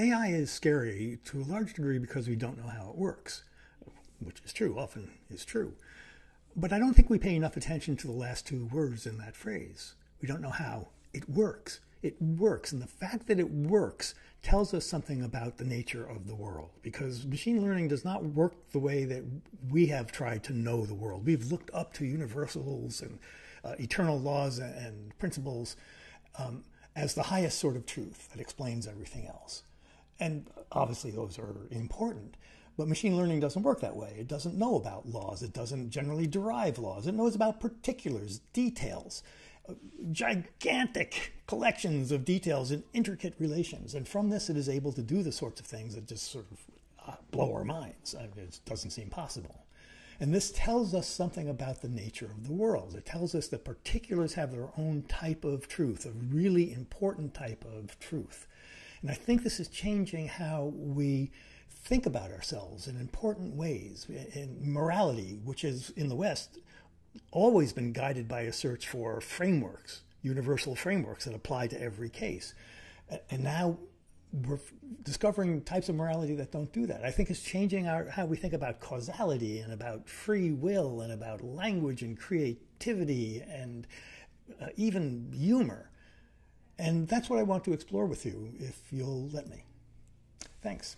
AI is scary to a large degree because we don't know how it works, which is true, often is true. But I don't think we pay enough attention to the last two words in that phrase. We don't know how it works. It works. And the fact that it works tells us something about the nature of the world because machine learning does not work the way that we have tried to know the world. We've looked up to universals and uh, eternal laws and, principles um, as the highest sort of truth that explains everything else. And obviously, those are important. But machine learning doesn't work that way. It doesn't know about laws. It doesn't generally derive laws. It knows about particulars, details gigantic collections of details and intricate relations. And from this, it is able to do the sorts of things that just sort of uh, blow our minds. It doesn't seem possible. And this tells us something about the nature of the world. It tells us that particulars have their own type of truth, a really important type of truth. And I think this is changing how we think about ourselves in important ways. In morality, which is in the West always been guided by a search for frameworks, universal frameworks that apply to every case. And now we're discovering types of morality that don't do that. I think it's changing our how we think about causality and about free will and about language and creativity and uh, even humor. And that's what I want to explore with you if you'll let me. Thanks.